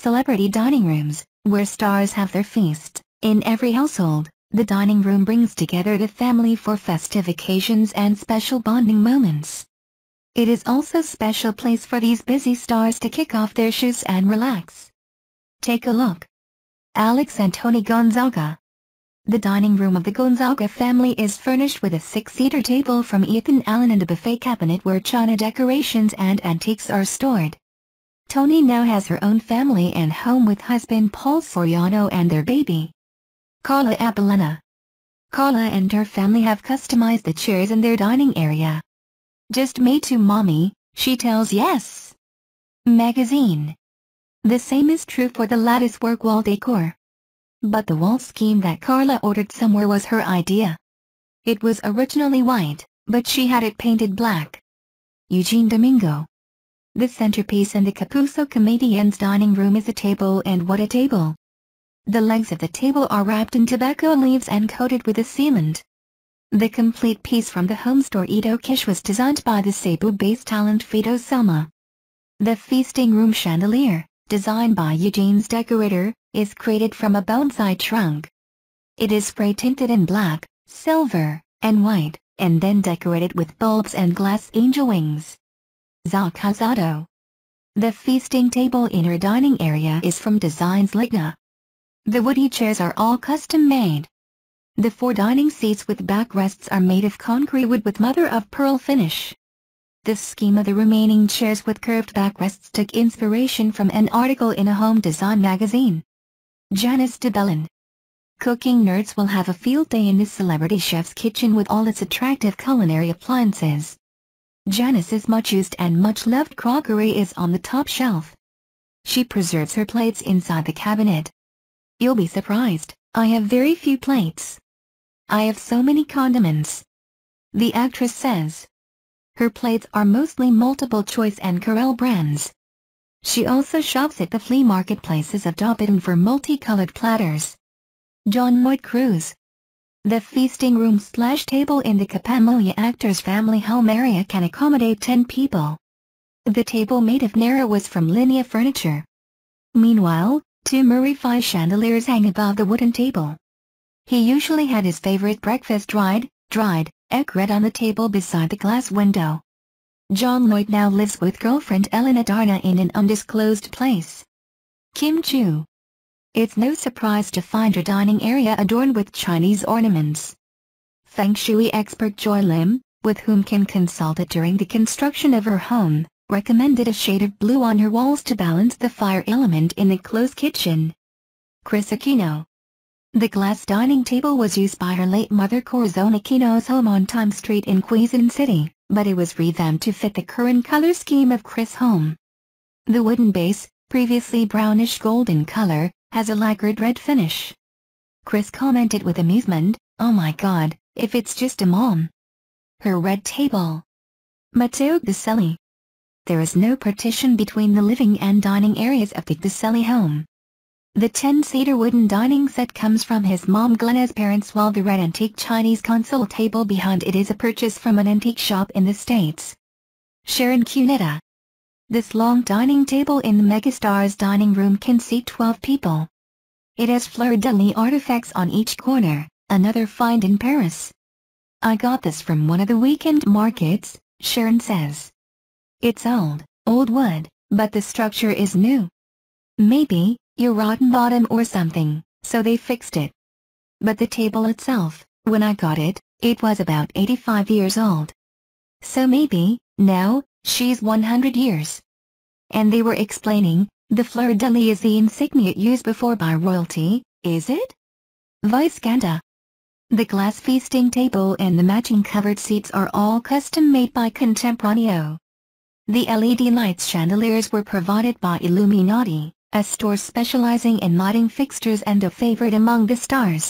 celebrity dining rooms, where stars have their feast. In every household, the dining room brings together the family for festive occasions and special bonding moments. It is also special place for these busy stars to kick off their shoes and relax. Take a look. Alex and Toni Gonzaga. The dining room of the Gonzaga family is furnished with a six-seater table from Ethan Allen and a buffet cabinet where china decorations and antiques are stored. Toni now has her own family and home with husband Paul Soriano and their baby. Carla Abellana. Carla and her family have customized the chairs in their dining area. Just made to mommy, she tells yes. Magazine. The same is true for the lattice work wall decor. But the wall scheme that Carla ordered somewhere was her idea. It was originally white, but she had it painted black. Eugene Domingo. The centerpiece in the Kapuso Comedian's dining room is a table and what a table. The legs of the table are wrapped in tobacco leaves and coated with a sealant. The complete piece from the home store Ito Kish was designed by the Cebu-based talent Vito Selma. The feasting room chandelier, designed by Eugene's decorator, is created from a bonsai trunk. It is spray-tinted in black, silver, and white, and then decorated with bulbs and glass angel wings. Zakazado. The feasting table in her dining area is from Designs Ligna. The woody chairs are all custom-made. The four dining seats with backrests are made of concrete wood with mother-of-pearl finish. The scheme of the remaining chairs with curved backrests took inspiration from an article in a home design magazine. Janice de Belen Cooking nerds will have a field day in this celebrity chef's kitchen with all its attractive culinary appliances. Janice's much used and much loved crockery is on the top shelf. She preserves her plates inside the cabinet. You'll be surprised, I have very few plates. I have so many condiments. The actress says. Her plates are mostly multiple choice and Corelle brands. She also shops at the flea marketplaces of Dapitan for multicolored platters. John Lloyd Cruz. The feasting room slash table in the Kapamilya actor's family home area can accommodate 10 people. The table made of narra was from Linea Furniture. Meanwhile, Two Murray Five chandeliers hang above the wooden table. He usually had his favorite breakfast dried, dried, egg red on the table beside the glass window. John Lloyd now lives with girlfriend Ellen Adarna in an undisclosed place. Kim Chiu. It's no surprise to find her dining area adorned with Chinese ornaments. Feng Shui expert Joy Lim, with whom Kim consulted during the construction of her home, recommended a shade of blue on her walls to balance the fire element in the closed kitchen. Kris Aquino The glass dining table was used by her late mother Corazon Aquino's home on Time Street in Quezon City, but it was revamped to fit the current color scheme of Kris' home. The wooden base, previously brownish golden color, has a lacquered red finish. Kris commented with amusement, oh my god, if it's just a mom. Her red table. Matteo Guidicelli there is no partition between the living and dining areas of the Guiselli home. The 10-seater wooden dining set comes from his mom Glenna's parents while the red antique Chinese console table behind it is a purchase from an antique shop in the States. Sharon Cuneta This long dining table in the megastar's dining room can seat 12 people. It has fleur-de-lis artifacts on each corner, another find in Paris. I got this from one of the weekend markets, Sharon says. It's old, old wood, but the structure is new. Maybe, you're rotten bottom or something, so they fixed it. But the table itself, when I got it, it was about 85 years old. So maybe, now, she's 100 years. And they were explaining, the fleur-de-lis is the insignia used before by royalty, is it? Vice Ganda. The glass feasting table and the matching covered seats are all custom-made by Contemporaneo. The LED lights chandeliers were provided by Illuminati, a store specializing in lighting fixtures and a favorite among the stars.